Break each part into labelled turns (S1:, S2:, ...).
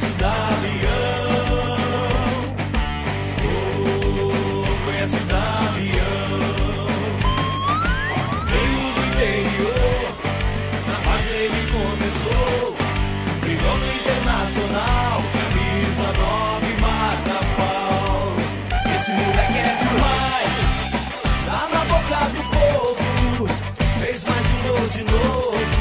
S1: conhece da Leão. Oh, conhece da Leão. Veio do interior, na base ele começou. Brigou internacional, camisa nova e mata. Esse moleque é demais, tá na boca do povo. Fez mais um gol de novo.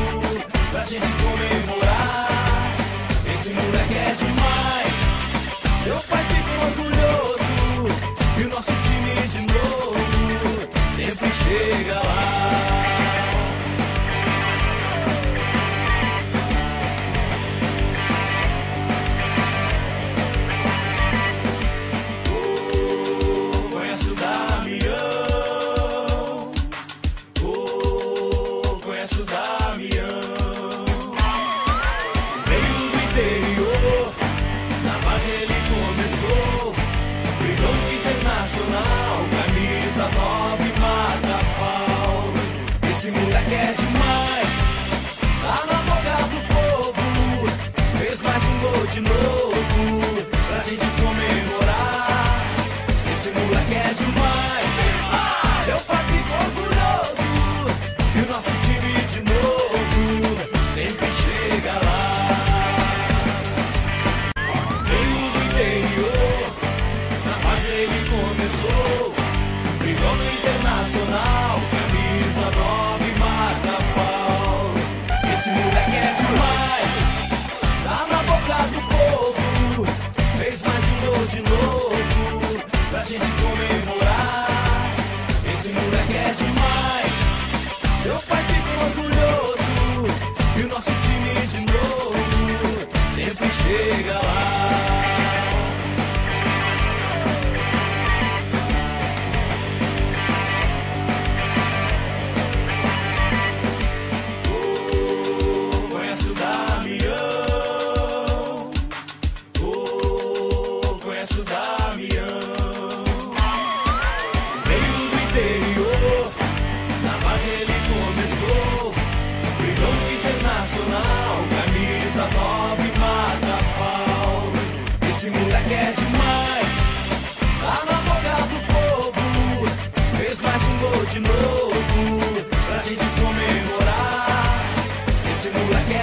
S1: Começou. Brilhou internacional, camisa nove, mata pau. Esse moleque é demais, tá na boca do povo. Fez mais um gol de novo, pra gente comemorar. Esse moleque é demais, seu pai ficou orgulhoso. E o nosso time gente comemorar. Esse moleque é demais, seu pai ficou orgulhoso. E o nosso time de novo sempre chega lá. Oh, Internacional, camisa e mata pau. Esse moleque é demais, tá na boca do povo. Fez mais um gol de novo, pra gente comemorar. Esse moleque é